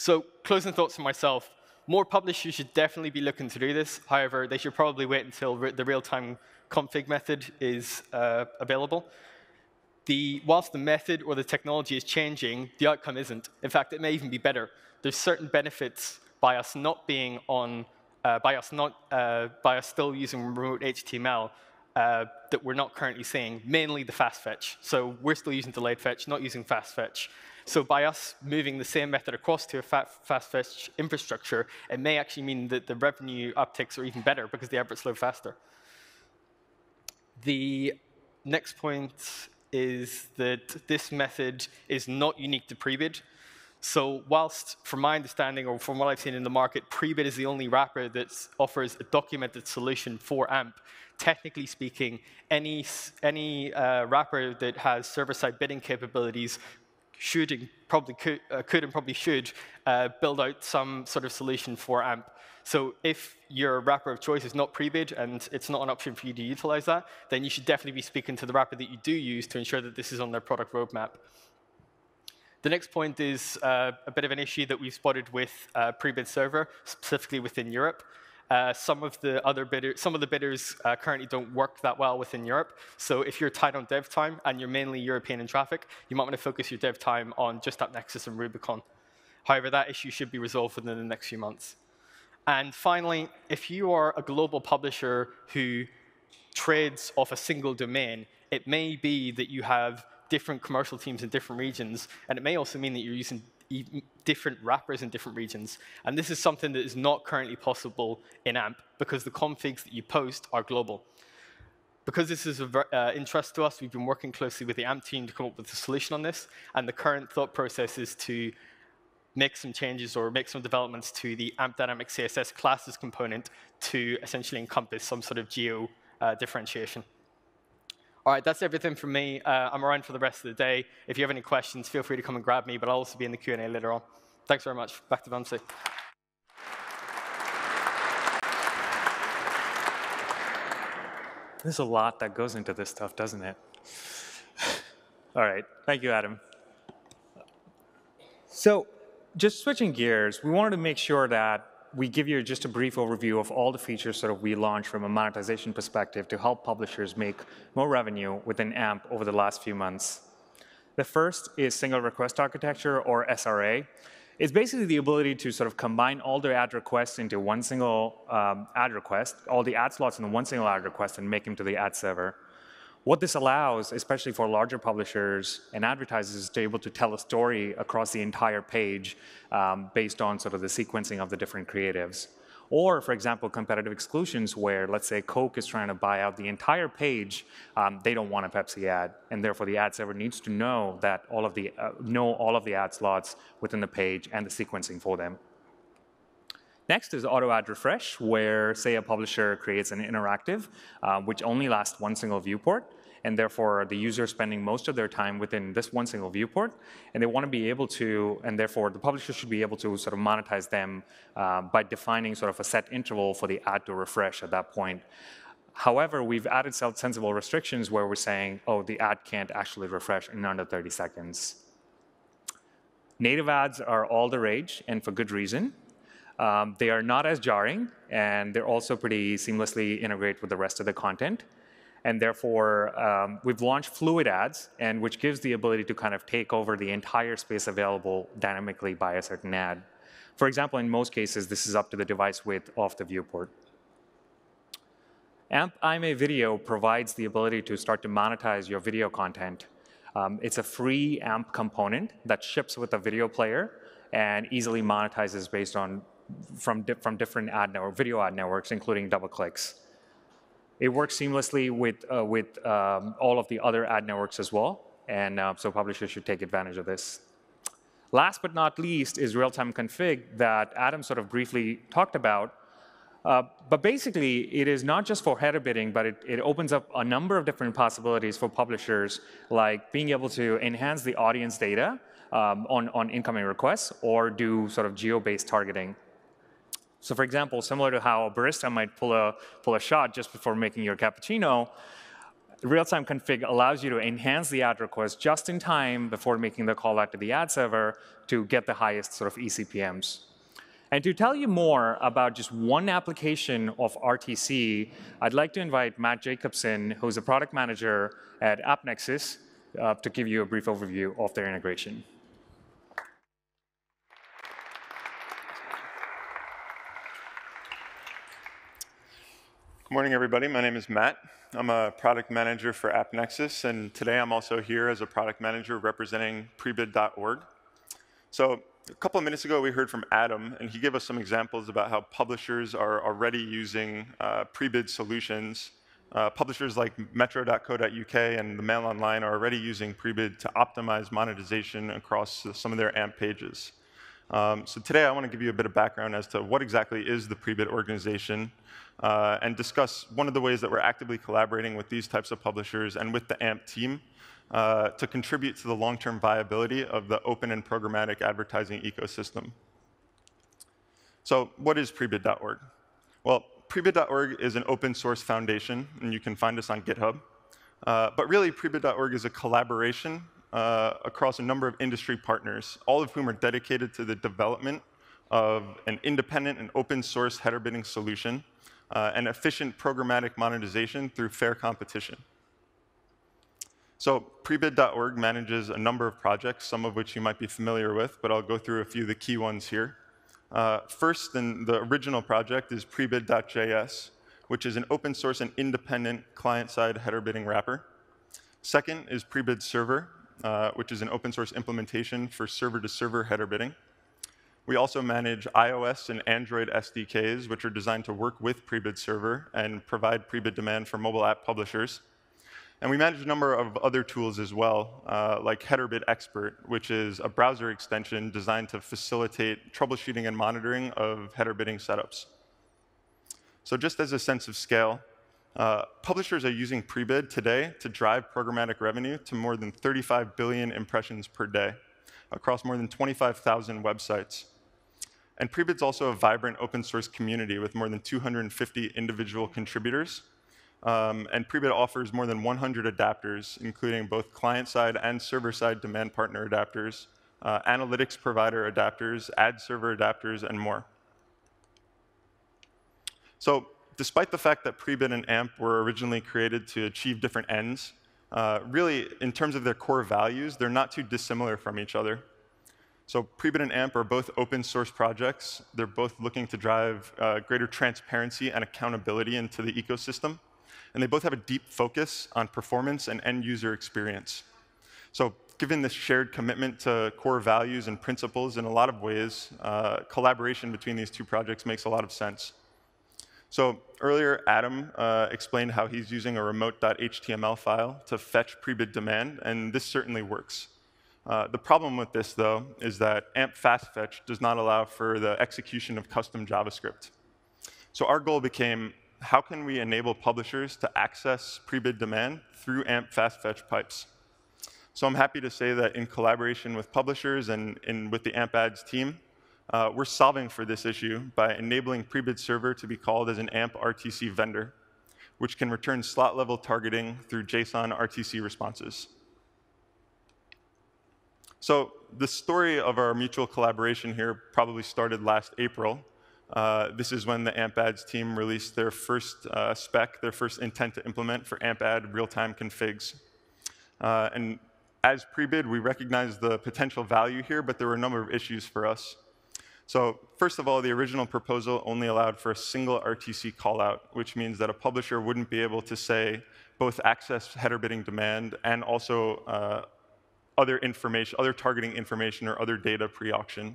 So closing thoughts for myself. More publishers should definitely be looking to do this. However, they should probably wait until re the real-time config method is uh, available. The, whilst the method or the technology is changing, the outcome isn't. In fact, it may even be better there's certain benefits by us not being on, uh, by us not, uh, by us still using remote HTML uh, that we're not currently seeing, mainly the fast fetch. So we're still using delayed fetch, not using fast fetch. So by us moving the same method across to a fast fetch infrastructure, it may actually mean that the revenue upticks are even better because the efforts load faster. The next point is that this method is not unique to Prebid. So whilst, from my understanding or from what I've seen in the market, Prebid is the only wrapper that offers a documented solution for AMP, technically speaking, any, any uh, wrapper that has server-side bidding capabilities should and probably could, uh, could and probably should uh, build out some sort of solution for AMP. So if your wrapper of choice is not Prebid and it's not an option for you to utilize that, then you should definitely be speaking to the wrapper that you do use to ensure that this is on their product roadmap. The next point is uh, a bit of an issue that we've spotted with uh, pre-bid server, specifically within Europe. Uh, some of the other bidders, some of the bidders uh, currently don't work that well within Europe. So if you're tight on dev time and you're mainly European in traffic, you might want to focus your dev time on just AppNexus and Rubicon. However, that issue should be resolved within the next few months. And finally, if you are a global publisher who trades off a single domain, it may be that you have different commercial teams in different regions, and it may also mean that you're using different wrappers in different regions. And this is something that is not currently possible in AMP because the configs that you post are global. Because this is of uh, interest to us, we've been working closely with the AMP team to come up with a solution on this. And the current thought process is to make some changes or make some developments to the AMP dynamic CSS classes component to essentially encompass some sort of geo uh, differentiation. All right, that's everything from me. Uh, I'm around for the rest of the day. If you have any questions, feel free to come and grab me, but I'll also be in the Q&A later on. Thanks very much. Back to Vamsee. There's a lot that goes into this stuff, doesn't it? All right, thank you, Adam. So just switching gears, we wanted to make sure that we give you just a brief overview of all the features sort of we launched from a monetization perspective to help publishers make more revenue within AMP over the last few months. The first is single request architecture, or SRA. It's basically the ability to sort of combine all the ad requests into one single um, ad request, all the ad slots in one single ad request, and make them to the ad server. What this allows, especially for larger publishers and advertisers, is to be able to tell a story across the entire page um, based on sort of the sequencing of the different creatives. Or, for example, competitive exclusions where, let's say, Coke is trying to buy out the entire page, um, they don't want a Pepsi ad, and therefore the ad server needs to know that all of the uh, know all of the ad slots within the page and the sequencing for them. Next is auto ad refresh, where, say, a publisher creates an interactive, uh, which only lasts one single viewport, and therefore the user is spending most of their time within this one single viewport, and they want to be able to, and therefore the publisher should be able to sort of monetize them uh, by defining sort of a set interval for the ad to refresh at that point. However, we've added sensible restrictions where we're saying, oh, the ad can't actually refresh in under 30 seconds. Native ads are all the rage, and for good reason. Um, they are not as jarring, and they're also pretty seamlessly integrate with the rest of the content. And therefore, um, we've launched Fluid Ads, and which gives the ability to kind of take over the entire space available dynamically by a certain ad. For example, in most cases, this is up to the device width of the viewport. AMP IMA Video provides the ability to start to monetize your video content. Um, it's a free AMP component that ships with a video player and easily monetizes based on from, di from different ad network, video ad networks, including DoubleClicks. It works seamlessly with, uh, with um, all of the other ad networks as well, and uh, so publishers should take advantage of this. Last but not least is real-time config that Adam sort of briefly talked about. Uh, but basically, it is not just for header bidding, but it, it, opens up a number of different possibilities for publishers, like being able to enhance the audience data um, on, on incoming requests or do sort of geo-based targeting. So for example, similar to how a barista might pull a, pull a shot just before making your cappuccino, real-time config allows you to enhance the ad request just in time before making the call out to the ad server to get the highest sort of ECPMs. And to tell you more about just one application of RTC, I'd like to invite Matt Jacobson, who's a product manager at AppNexus, uh, to give you a brief overview of their integration. Good morning, everybody. My name is Matt. I'm a product manager for AppNexus, and today I'm also here as a product manager representing prebid.org. So a couple of minutes ago, we heard from Adam, and he gave us some examples about how publishers are already using uh, prebid solutions. Uh, publishers like metro.co.uk and the Mail Online are already using prebid to optimize monetization across some of their AMP pages. Um, so today I want to give you a bit of background as to what exactly is the Prebid organization uh, and discuss one of the ways that we're actively collaborating with these types of publishers and with the AMP team uh, to contribute to the long-term viability of the open and programmatic advertising ecosystem. So what is prebid.org? Well, prebid.org is an open source foundation, and you can find us on GitHub. Uh, but really, prebid.org is a collaboration uh, across a number of industry partners, all of whom are dedicated to the development of an independent and open source header bidding solution uh, and efficient programmatic monetization through fair competition. So prebid.org manages a number of projects, some of which you might be familiar with, but I'll go through a few of the key ones here. Uh, first, the original project is prebid.js, which is an open source and independent client-side header bidding wrapper. Second is prebid server, uh, which is an open source implementation for server-to-server -server header bidding. We also manage iOS and Android SDKs, which are designed to work with Prebid Server and provide Prebid demand for mobile app publishers. And we manage a number of other tools as well, uh, like HeaderBid Expert, which is a browser extension designed to facilitate troubleshooting and monitoring of header bidding setups. So just as a sense of scale, uh, publishers are using Prebid today to drive programmatic revenue to more than 35 billion impressions per day across more than 25,000 websites. And Prebid's also a vibrant open source community with more than 250 individual contributors. Um, and Prebid offers more than 100 adapters, including both client-side and server-side demand partner adapters, uh, analytics provider adapters, ad server adapters, and more. So despite the fact that Prebid and AMP were originally created to achieve different ends, uh, really, in terms of their core values, they're not too dissimilar from each other. So Prebid and AMP are both open source projects. They're both looking to drive uh, greater transparency and accountability into the ecosystem. And they both have a deep focus on performance and end user experience. So given this shared commitment to core values and principles in a lot of ways, uh, collaboration between these two projects makes a lot of sense. So earlier, Adam uh, explained how he's using a remote.html file to fetch prebid demand, and this certainly works. Uh, the problem with this, though, is that AMP fast fetch does not allow for the execution of custom JavaScript. So our goal became, how can we enable publishers to access prebid demand through AMP fast fetch pipes? So I'm happy to say that in collaboration with publishers and in, with the AMP ads team, uh, we're solving for this issue by enabling Prebid Server to be called as an AMP RTC vendor, which can return slot level targeting through JSON RTC responses. So the story of our mutual collaboration here probably started last April, uh, this is when the AMP ads team released their first uh, spec, their first intent to implement for AMP ad real-time configs. Uh, and as pre-bid, we recognized the potential value here, but there were a number of issues for us. So first of all, the original proposal only allowed for a single RTC callout, which means that a publisher wouldn't be able to say both access header bidding demand and also uh, other information, other targeting information or other data pre-auction.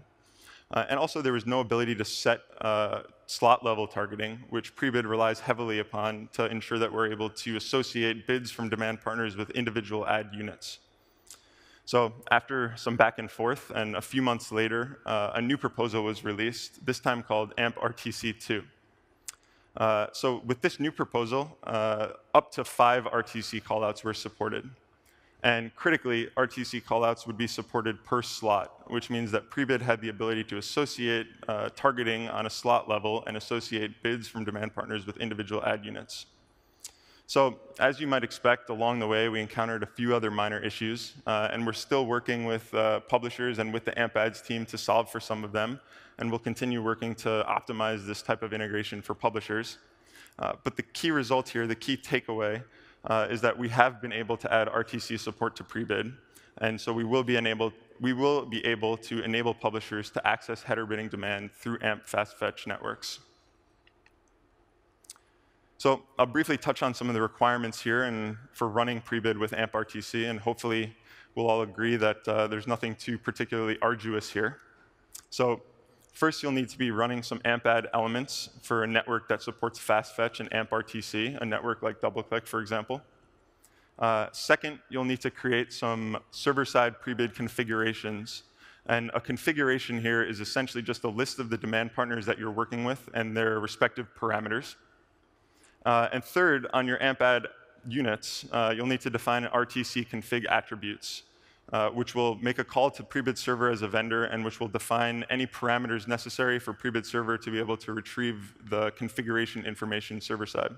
Uh, and also there was no ability to set uh, slot level targeting, which Prebid relies heavily upon to ensure that we're able to associate bids from demand partners with individual ad units. So after some back and forth, and a few months later, uh, a new proposal was released, this time called AMP RTC2. Uh, so with this new proposal, uh, up to five RTC callouts were supported. And critically, RTC callouts would be supported per slot, which means that Prebid had the ability to associate uh, targeting on a slot level and associate bids from demand partners with individual ad units. So as you might expect, along the way, we encountered a few other minor issues, uh, and we're still working with uh, publishers and with the AMP ads team to solve for some of them, and we'll continue working to optimize this type of integration for publishers. Uh, but the key result here, the key takeaway, uh, is that we have been able to add RTC support to pre-bid. And so we will be enabled we will be able to enable publishers to access header bidding demand through AMP fast fetch networks. So I'll briefly touch on some of the requirements here and for running pre-bid with AMP RTC, and hopefully we'll all agree that uh, there's nothing too particularly arduous here. So First, you'll need to be running some AMP ad elements for a network that supports fast fetch and AMP RTC, a network like DoubleClick, for example. Uh, second, you'll need to create some server-side pre-bid configurations. And a configuration here is essentially just a list of the demand partners that you're working with and their respective parameters. Uh, and third, on your AMP ad units, uh, you'll need to define an RTC config attributes. Uh, which will make a call to Prebid server as a vendor and which will define any parameters necessary for Prebid server to be able to retrieve the configuration information server side.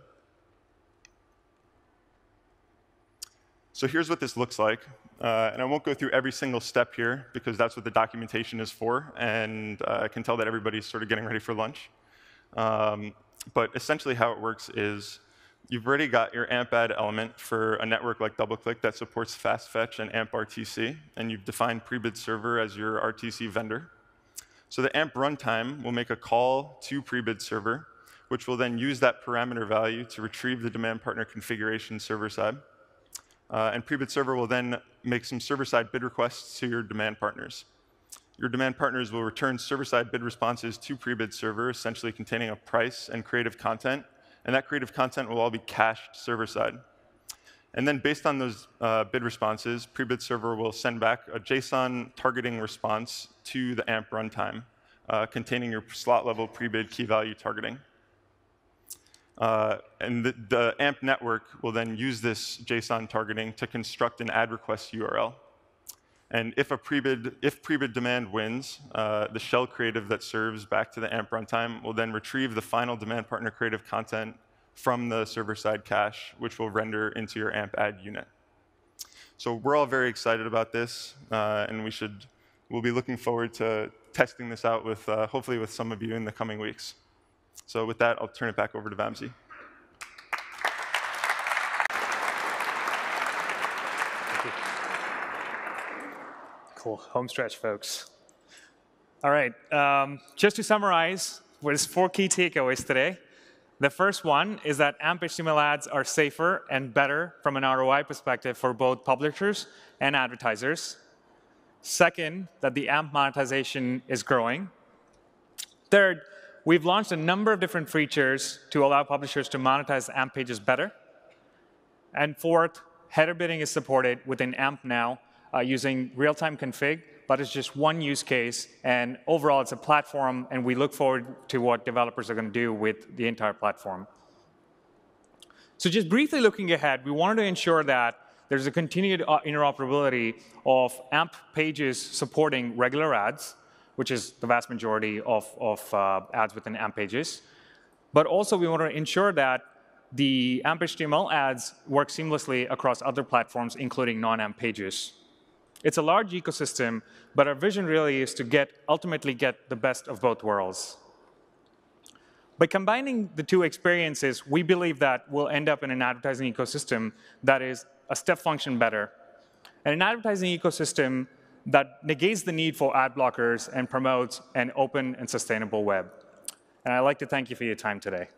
So here's what this looks like. Uh, and I won't go through every single step here because that's what the documentation is for. And uh, I can tell that everybody's sort of getting ready for lunch. Um, but essentially how it works is You've already got your AMP ad element for a network like DoubleClick that supports fast fetch and AMP RTC, and you've defined Prebid server as your RTC vendor. So the AMP runtime will make a call to Prebid server, which will then use that parameter value to retrieve the demand partner configuration server side. Uh, and Prebid server will then make some server-side bid requests to your demand partners. Your demand partners will return server-side bid responses to Prebid server, essentially containing a price and creative content, and that creative content will all be cached server-side. And then based on those uh, bid responses, Prebid server will send back a JSON targeting response to the AMP runtime uh, containing your slot level prebid key value targeting. Uh, and the, the, AMP network will then use this JSON targeting to construct an ad request URL. And if a prebid, if prebid demand wins, uh, the shell creative that serves back to the AMP runtime will then retrieve the final demand partner creative content from the server-side cache, which will render into your AMP ad unit. So we're all very excited about this, uh, and we should, we'll be looking forward to testing this out with, uh, hopefully with some of you in the coming weeks. So with that, I'll turn it back over to Vamsee. Home stretch, folks. All right. Um, just to summarize, there's four key takeaways today. The first one is that AMP HTML ads are safer and better from an ROI perspective for both publishers and advertisers. Second, that the AMP monetization is growing. Third, we've launched a number of different features to allow publishers to monetize AMP pages better. And fourth, header bidding is supported within AMP now uh, using real-time config, but it's just one use case. And overall, it's a platform, and we look forward to what developers are going to do with the entire platform. So just briefly looking ahead, we wanted to ensure that there's a continued uh, interoperability of AMP pages supporting regular ads, which is the vast majority of, of uh, ads within AMP pages. But also, we want to ensure that the AMP HTML ads work seamlessly across other platforms, including non-AMP pages. It's a large ecosystem, but our vision really is to get ultimately get the best of both worlds. By combining the two experiences, we believe that we'll end up in an advertising ecosystem that is a step function better, and an advertising ecosystem that negates the need for ad blockers and promotes an open and sustainable web. And I'd like to thank you for your time today.